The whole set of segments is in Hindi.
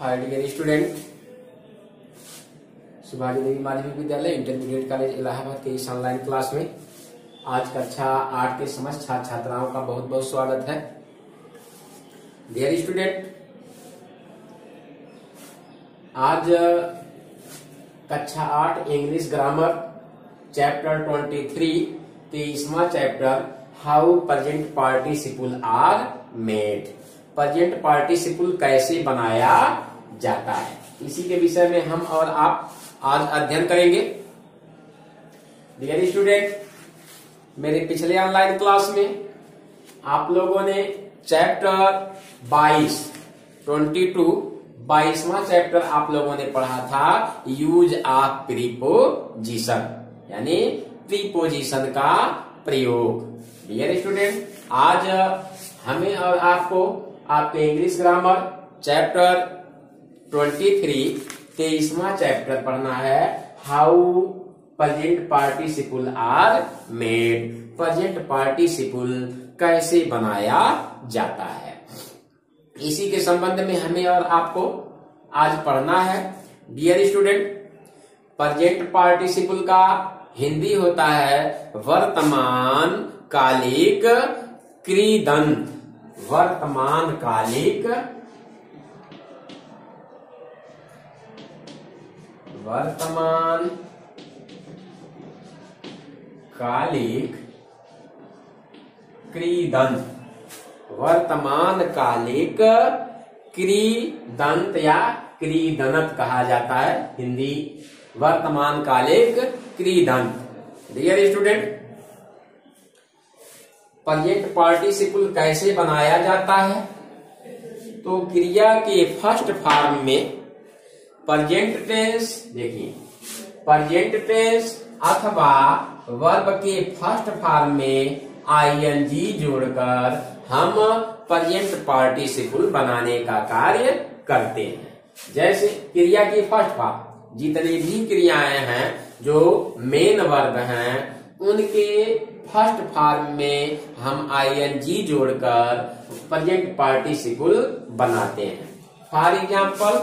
हाय स्टूडेंट शिवाजी देवी माध्यमिक विद्यालय इंटरमीडिएट कॉलेज इलाहाबाद के इस ऑनलाइन क्लास में आज कक्षा आठ के समस्त छात्र छात्राओं का बहुत बहुत स्वागत है। डियर स्टूडेंट आज कक्षा आठ English grammar chapter twenty three तेईसवा chapter how present participle are made present participle कैसे बनाया जाता है। इसी के विषय में हम और आप आज अध्ययन करेंगे। डियर स्टूडेंट मेरे पिछले ऑनलाइन क्लास में आप लोगों ने चैप्टर 22 22 बाईसवा चैप्टर आप लोगों ने पढ़ा था यूज़ ऑफ़ प्रीपोजिशन यानी प्रीपोजिशन का प्रयोग। डियर स्टूडेंट आज हमें और आपको आपके इंग्लिश ग्रामर चैप्टर 23 तेईसवा चैप्टर पढ़ना है। How present participle are made present participle कैसे बनाया जाता है? इसी के संबंध में हमें और आपको आज पढ़ना है। डियर स्टूडेंट प्रेजेंट पार्टिसिपल का हिंदी होता है वर्तमान कालिक क्रीदंत वर्तमान कालिक वर्तमान कालिक क्रीदंत वर्तमान कालिक क्रीदंत या क्रीदनत कहा जाता है हिंदी। वर्तमान कालिक क्रीदंत डियर स्टूडेंट प्रेजेंट पार्टिसिपल कैसे बनाया जाता है? तो क्रिया के फ़र्स्ट फॉर्म में प्रेजेंट टेंस देखिए प्रेजेंट टेंस अथवा वर्ब के फ़र्स्ट फॉर्म में आईएनजी जोड़कर हम प्रेजेंट पार्टिसिपल बनाने का कार्य करते हैं। जैसे क्रिया की फ़र्स्ट फॉर्म, जितनी भी क्रियाएँ हैं, जो मेन वर्ब हैं उनके फ़र्स्ट फॉर्म में हम आईएनजी जोड़कर प्रेजेंट पार्टिसिपल बनाते हैं। For example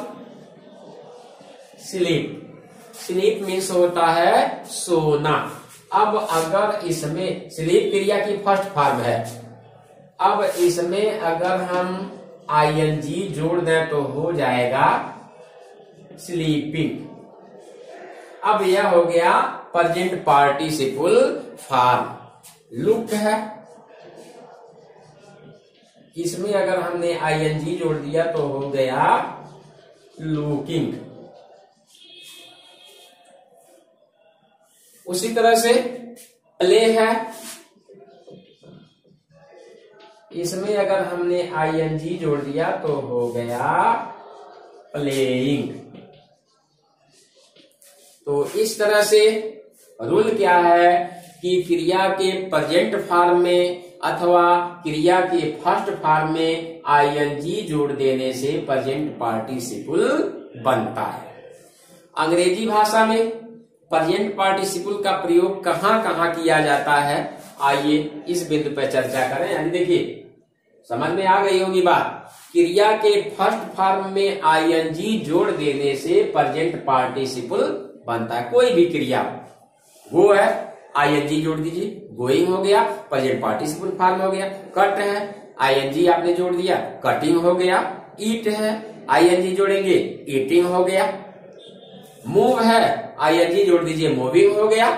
sleep. Sleep means होता है सोना। अब अगर इसमें स्लीप क्रिया की फ़र्स्ट फॉर्म है, अब इसमें अगर हम आईएनजी जोड़ दें तो हो जाएगा स्लीपिंग। अब यह हो गया प्रेजेंट पार्टिसिपल फॉर्म लुक है। इसमें अगर हमने आईएनजी जोड़ दिया तो हो गया लुकिंग उसी तरह से प्ले है। इसमें अगर हमने आईएनजी जोड़ दिया तो हो गया प्लेइंग तो इस तरह से रूल क्या है कि क्रिया के प्रेजेंट फॉर्म में अथवा क्रिया के फ़र्स्ट फॉर्म में आईएनजी जोड़ देने से प्रेजेंट पार्टिसिपल बनता है। अंग्रेज़ी भाषा में प्रेजेंट पार्टिसिपल का प्रयोग कहाँ कहाँ किया जाता है, आइए इस बिंदु पर चर्चा करें। यानी देखिए, समझ में आ गई होगी बात। क्रिया के फ़र्स्ट फॉर्म में आईएनजी जोड़ देने से प्रेजेंट पार्टिसिपल बनता है, कोई भी क्रिया वो है। आईएनजी जोड़ दीजिए। गोइंग हो गया। प्रेजेंट पार्टिसिपल फॉर्म हो गया। कट है। आईएनजी आपने जोड़ दिया। कटिंग हो गया। ईट है। आईएनजी जोड़ेंगे। ईटिंग हो गया। मूव है। आईएनजी जोड़ दीजिए। मूविंग हो गया।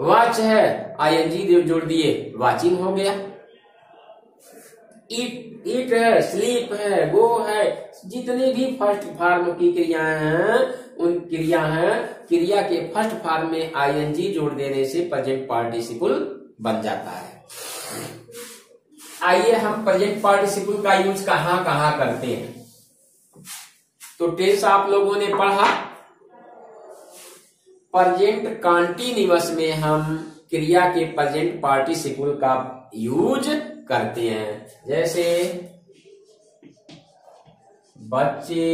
वॉच है। आईएनजी जोड़ दिए। वॉचिंग हो गया। ईट ईट है। स्लीप है। गो है। जितनी भी फ़र्स्ट फॉर्म की क्रियाएँ हैं क्रिया है। क्रिया के फ़र्स्ट फॉर्म में आईएनजी जोड़ देने से प्रेजेंट पार्टिसिपल बन जाता है। आइए हम प्रेजेंट पार्टिसिपल का यूज़ कहाँ कहाँ करते हैं। तो टेंस आप लोगों ने पढ़ा। प्रेजेंट कॉन्टिन्यूस में हम क्रिया के प्रेजेंट पार्टिसिपल का यूज़ करते हैं। जैसे बच्चे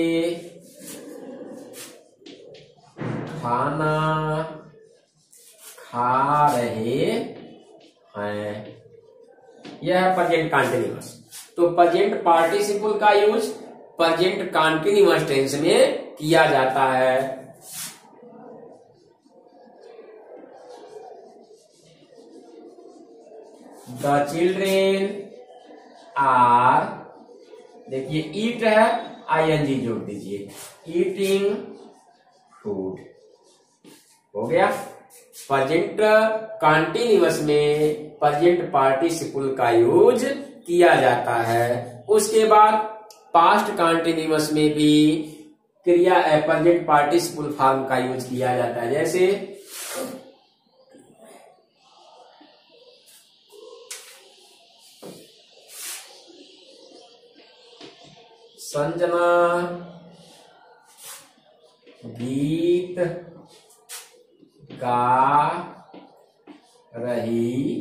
खाना खा रहे हैं। यह है प्रेजेंट कॉन्टिन्यूस तो प्रेजेंट पार्टिसिपल का यूज़ प्रेजेंट कॉन्टिन्यूअस टेंस में किया जाता है। द चिल्ड्रेन आर देखिए ईट है आई एन जी जोड़ दीजिए। ईटिंग फ़ूड हो गया। प्रेजेंट कॉन्टिन्यूअस में प्रेजेंट पार्टिसिपल का यूज़ किया जाता है। उसके बाद पास्ट कॉन्टिन्यूअस में भी क्रिया प्रेजेंट पार्टिसिपल फॉर्म का यूज़ किया जाता है। जैसे संजना, गीत गा रही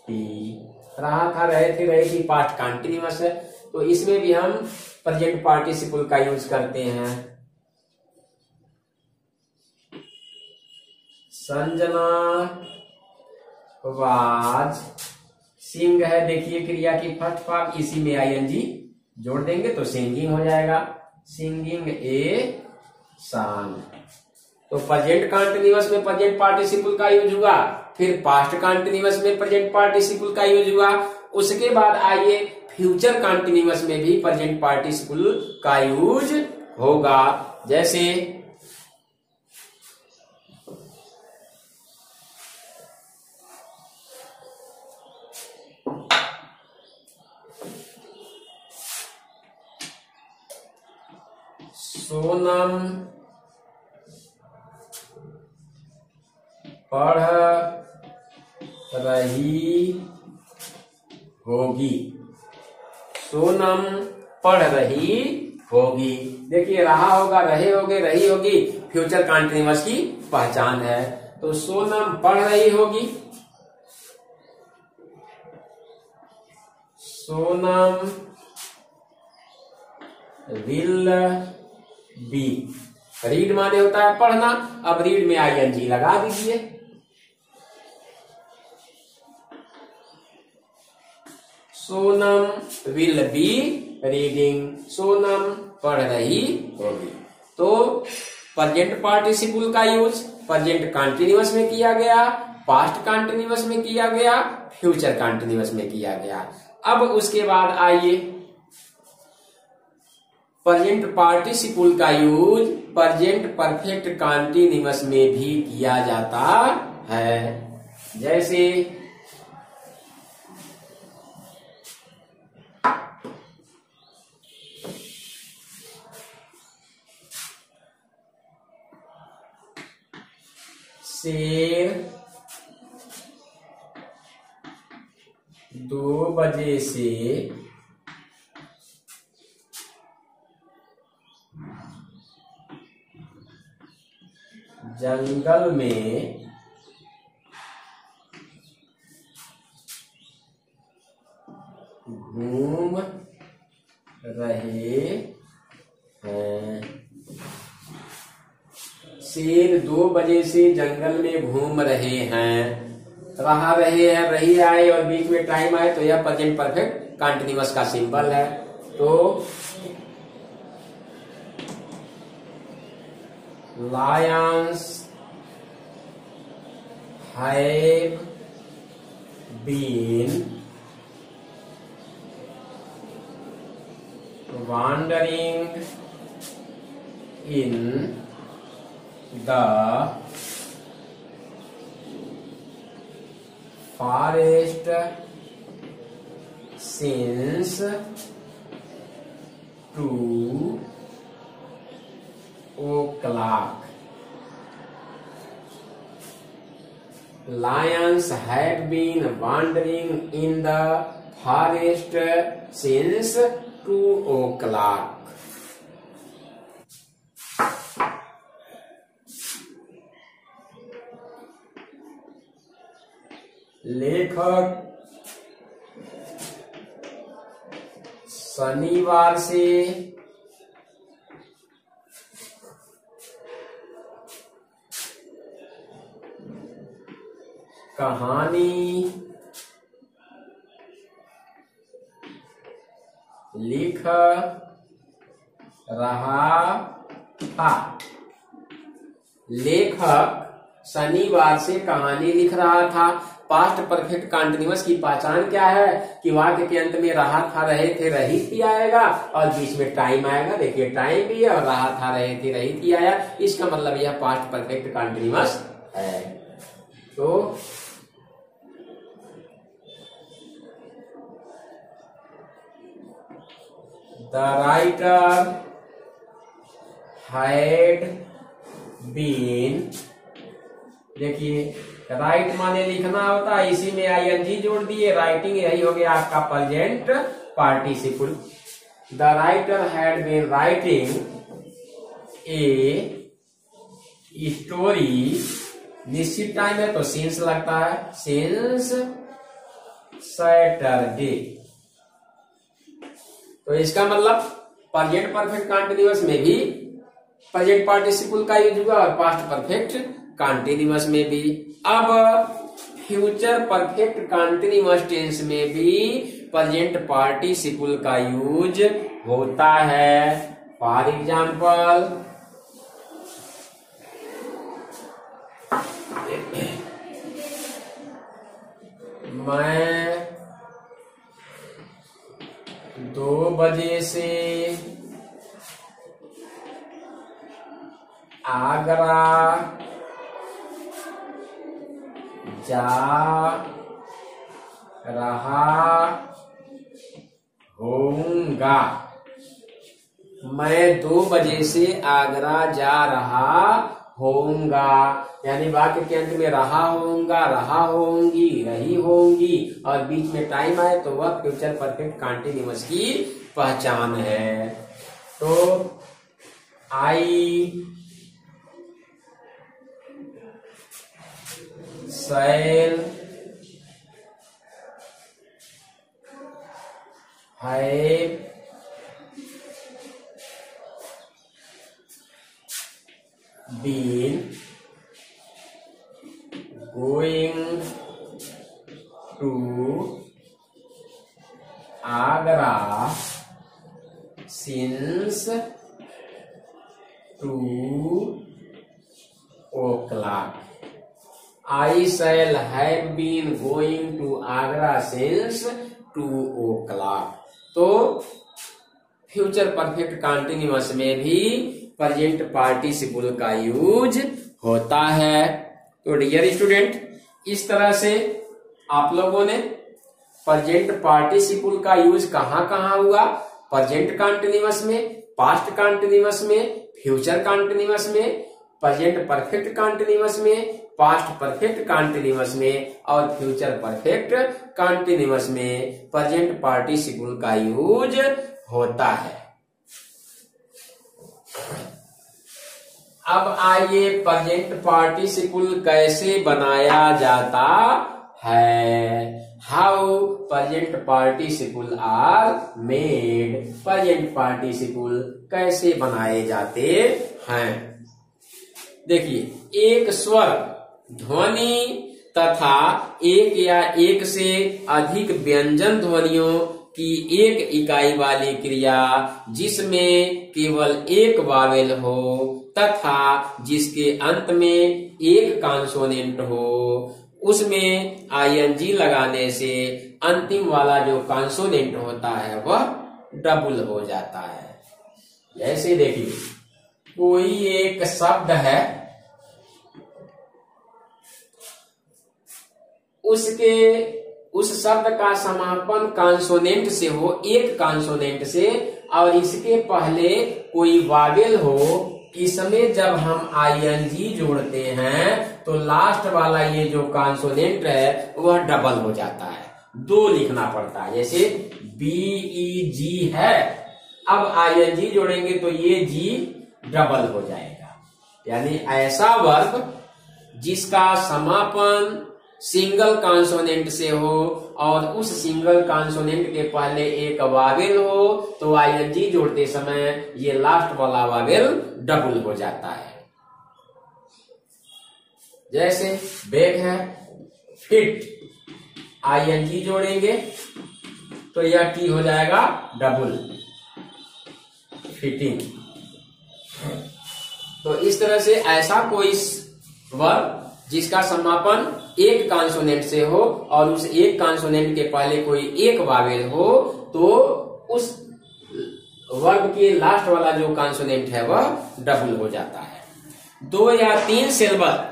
थी। रहा था, रहे थे, रही थी पास्ट कंटिन्यूअस है। तो इसमें भी हम प्रेजेंट पार्टिसिपल का यूज़ करते हैं। संजना वाज सिंग है। देखिए क्रिया की फ़र्स्ट फॉर्म इसी में आईएनजी जोड़ देंगे तो सिंगिंग हो जाएगा। सिंगिंग ए सॉन्ग तो प्रेजेंट कंटिन्यूअस में प्रेजेंट पार्टिसिपल का यूज़ हुआ, फिर पास्ट कंटिन्यूअस में प्रेजेंट पार्टिसिपल का यूज़ हुआ, उसके बाद आइए फ्यूचर कंटिन्यूअस में भी प्रेजेंट पार्टिसिपल का यूज़ होगा। जैसे सोनम पढ़ रही होगी। सोनम पढ़ रही होगी। देखिए, रहा होगा, रहे होगे, रही होगी फ्यूचर कॉन्टिन्यूस की पहचान है। तो सोनम पढ़ रही होगी। सोनम विल बी रीड माने होता है पढ़ना। अब रीड में आई एन जी लगा दीजिए। Sonam will be reading Sonam पढ़ रही। होगी। तो प्रेजेंट पार्टिसिपल का यूज़ प्रेजेंट कंटिन्यूअस में किया गया पास्ट कंटिन्यूअस में किया गया फ्यूचर कंटिन्यूअस में किया गया। अब उसके बाद आइए। प्रेजेंट पार्टिसिपल का यूज़ प्रेजेंट परफेक्ट कॉन्टिन्यूअस में भी किया जाता है। जैसे शेर दो बजे से जंगल में दो बजे से जंगल में घूम रहे हैं। रहा रहे हैं, रही आए और बीच में टाइम आए तो यह प्रेजेंट परफेक्ट कंटिन्यूअस का सिंबल है। तो lions have been wandering in the forest since two o'clock. Lions had been wandering in the forest since two o'clock. लेखक शनिवार से कहानी लिख रहा था। लेखक शनिवार से कहानी लिख रहा था। पास्ट परफेक्ट कॉन्टिन्यूस की पहचान क्या है? कि वाक्य के अंत में रहा था, रहे थे, रही थी आएगा, और बीच में टाइम आएगा, देखिए टाइम भी है, और रहा था, रहे थे, रही थी आया। इसका मतलब यह पास्ट परफेक्ट कॉन्टिन्यूस है। तो द राइटर हैड बीन देखिए, राइट माने लिखना होता है इसी में आईएनजी जोड़ दिए, राइटिंग यही हो गया आपका present participle the writer had been writing a story निश्चित टाइम है तो सिंस लगता है। सिंस सैटरडे तो इसका मतलब प्रेजेंट परफेक्ट कॉन्टिन्यूस में भी प्रेजेंट पार्टिसिपल का यूज़ हुआ और पास्ट परफेक्ट कॉन्टिन्यूस में भी। अब फ्यूचर परफेक्ट कॉन्टिन्यूस टेंस में भी प्रेजेंट पार्टिसिपल का यूज़ होता है। फॉर एग्ज़ाम्पल मैं दो बजे से आगरा जा रहा होऊँगा। मैं दो बजे से आगरा जा रहा होऊँगा। यानी वाक्य के अंत में रहा होऊँगा, रहा होंगी रही होंगी और बीच में टाइम आए तो वह फ्यूचर परफेक्ट कॉन्टिन्यूस की पहचान है। तो I Sail Hype Been Going to Agra. Since two o'clock. I shall have been going to Agra since two o'clock. तो फ्यूचर परफेक्ट कॉन्टिन्यूस में भी प्रेजेंट पार्टिसिपल का यूज़ होता है तो डियर स्टूडेंट इस तरह से आप लोगों ने प्रेजेंट पार्टिसिपल का यूज़ कहाँ कहाँ हुआ प्रेजेंट कॉन्टिन्यूस में पास्ट कॉन्टिन्यूस में फ्यूचर कॉन्टिन्यूस में प्रेजेंट परफेक्ट कॉन्टिन्यूस में पास्ट परफेक्ट कॉन्टिन्यूस में और फ्यूचर परफेक्ट कॉन्टिन्यूस में प्रेजेंट पार्टिसिपल का यूज़ होता है। अब आइए प्रेजेंट पार्टिसिपल कैसे बनाया जाता है? How present participle are made present participle कैसे बनाए जाते हैं? देखिए, एक स्वर ध्वनि तथा एक या एक से अधिक व्यंजन ध्वनियों की एक इकाई वाली क्रिया जिसमें केवल एक वावेल हो तथा जिसके अंत में एक कॉन्सोनेंट हो, उसमें आईएनजी लगाने से अंतिम वाला जो कॉन्सोनेंट होता है वह डबल हो जाता है। जैसे देखिए, कोई एक शब्द है उसके, उस शब्द का समापन कॉन्सोनेंट से हो, एक कॉन्सोनेंट से, और इसके पहले कोई वावेल हो, इसमें जब हम आईएनजी जोड़ते हैं तो लास्ट वाला ये जो कॉन्सोनेंट है, वह डबल हो जाता है। दो लिखना पड़ता है, जैसे बीई जी है, अब आईएनजी जोड़ेंगे तो ये जी डबल हो जाएगा। यानी ऐसा वर्ग जिसका समापन सिंगल कॉन्सोनेंट से हो और उस सिंगल कॉन्सोनेंट के पहले एक वावेल हो तो आईएनजी जोड़ते समय ये लास्ट वाला वावेल डबल हो जाता है। जैसे बैग है फिट आईएनजी जोड़ेंगे तो यह टी हो जाएगा डबल फिटिंग तो इस तरह से ऐसा कोई वर्ब जिसका समापन एक कॉन्सोनेंट से हो और उस एक कॉन्सोनेंट के पहले कोई एक वावेल हो तो उस वर्ग के लास्ट वाला जो कॉन्सोनेंट है वह डबल हो जाता है। दो या तीन सिलेबल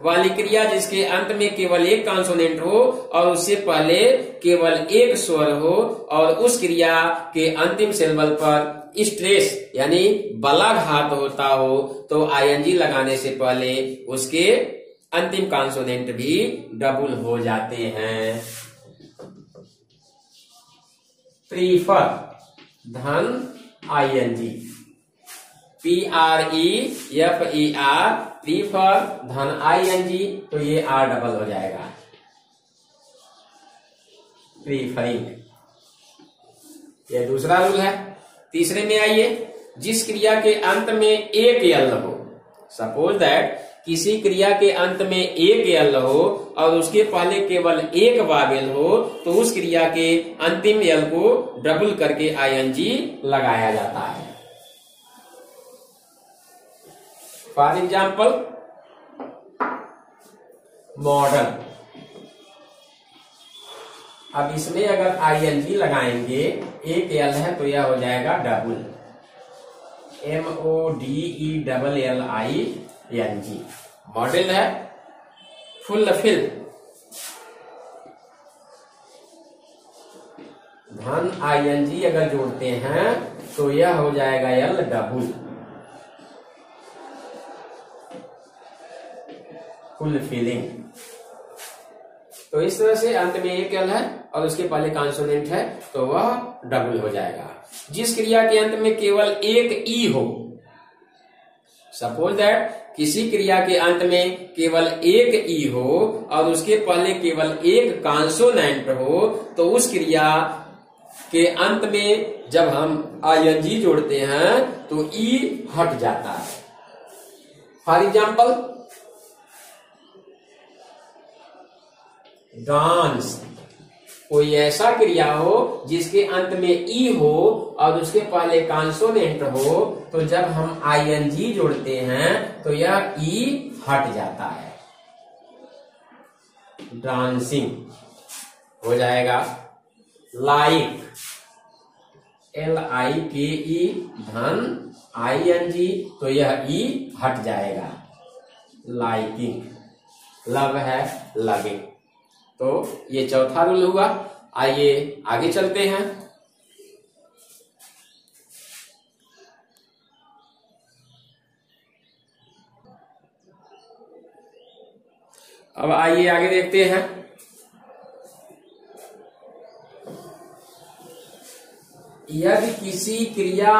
वाली क्रिया जिसके अंत में केवल एक कॉन्सोनेंट हो और उससे पहले केवल एक स्वर हो और उस क्रिया के अंतिम सिलेबल पर स्ट्रेस यानी बलाघात होता हो तो आईएनजी लगाने से पहले उसके अंतिम कॉन्सोनेंट भी डबल हो जाते हैं। प्रीफर धन, ING. P R E F E R prefer धन, आईएनजी तो ये आर डबल हो जाएगा। प्रीफरिंग ये दूसरा रूल है। तीसरे में आइए, जिस क्रिया के अंत में एक यल हो। सपोज़ दैट किसी क्रिया के अंत में एक यल हो और उसके पहले केवल एक वावेल हो तो उस क्रिया के अंतिम यल को डबल करके आईएनजी लगाया जाता है। फॉर एग्ज़ाम्पल मॉडल अब इसमें अगर आईएनजी लगाएँगे, एक एल है तो यह हो जाएगा double M O D E double L I N G model है फुल फिल धन आई एन जी अगर जोड़ते हैं तो यह हो जाएगा एल डबल फुल फिलिंग तो इस तरह से अंत में एक एल है, और उसके पहले कॉन्सोनेंट है तो वह डबल हो जाएगा। जिस क्रिया के अंत में केवल एक ई हो सपोज़ दैट किसी क्रिया के अंत में केवल एक ई हो और उसके पहले केवल एक कॉन्सोनेंट हो तो उस क्रिया के अंत में जब हम आई जोड़ते हैं तो ई हट जाता है। For example, dance. कोई ऐसा क्रिया हो जिसके अंत में ई हो और उसके पहले कॉन्सोनेंट हो तो जब हम आईएनजी जोड़ते हैं तो यह ई हट जाता है। डांसिंग हो जाएगा। लाइक एल आई के ई धन आई एन जी तो यह ई हट जाएगा। लाइकिंग लव है लविंग तो ये चौथा रूल हुआ। आइए आगे चलते हैं। अब आइए आगे देखते हैं। यदि किसी क्रिया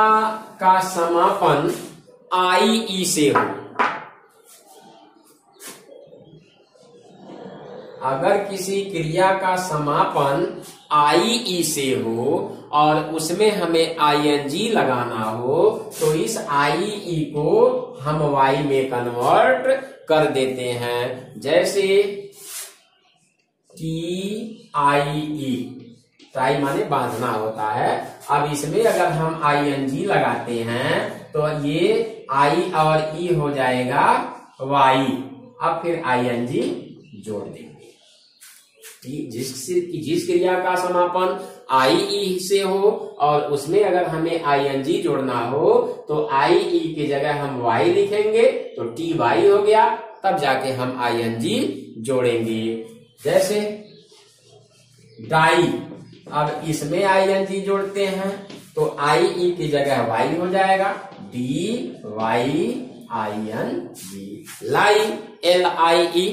का समापन आई ई से हो अगर किसी क्रिया का समापन आई ई से हो और उसमें हमें आई एन जी लगाना हो तो इस आई ई को हम वाई में कन्वर्ट कर देते हैं। जैसे टी आई ई टाई माने बांधना होता है। अब इसमें अगर हम आई एन जी लगाते हैं तो ये आई और ई हो जाएगा वाई अब फिर आई एन जी जोड़ देंगे जिस जिस क्रिया का समापन आई, ई से हो, और उसमें अगर हमें आई, एन, जी जोड़ना हो तो आई, ई की जगह हम वाई लिखेंगे तो टी वाई हो गया, तब जाके हम आई, एन, जी जोड़ेंगे। जैसे डाई, अब इसमें आई, एन, जी जोड़ते हैं तो आई, ई की जगह वाई हो जाएगा, D, Y, I, N, G. Lie, L, I, E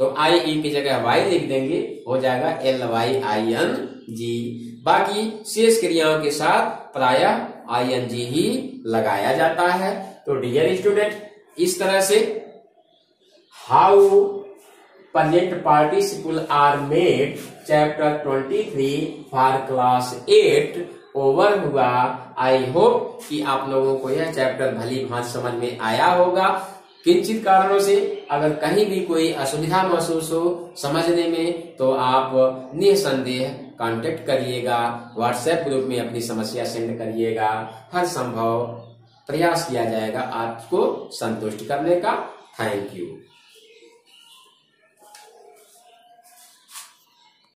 तो आई ई की जगह वाई लिख देंगे, हो जाएगा L Y I N G बाकी शेष क्रियाओं के साथ प्राय आई एन जी ही लगाया जाता है। तो डियर स्टूडेंट इस तरह से how present participle are made chapter 23 for class eight over हुआ। आई होप कि आप लोगों को यह चैप्टर भली भांत समझ में आया होगा। किंचित कारणों से अगर कहीं भी कोई असुविधा महसूस हो समझने में तो आप निसंदेह कांटेक्ट करिएगा। व्हाट्सएप ग्रुप में अपनी समस्या सेंड करिएगा। हर संभव प्रयास किया जाएगा आपको संतुष्ट करने का। Thank you